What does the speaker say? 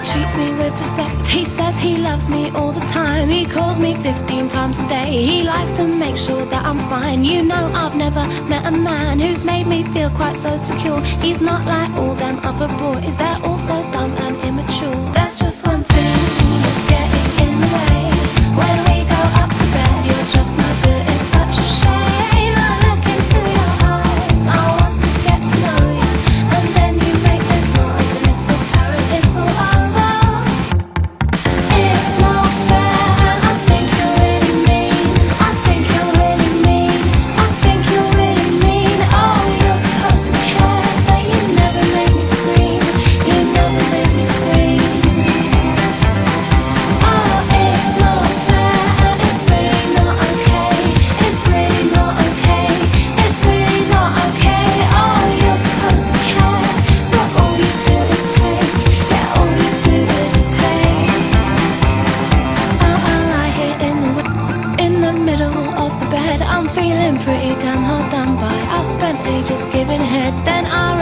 treats me with respect. He says he loves me all the time. He calls me 15 times a day. He likes to make sure that I'm fine. You know, I've never met a man who's made me feel quite so secure. He's not like all them other boys, they're all so dumb and immature. I'm feeling pretty damn hard done by. I spent ages giving head, then I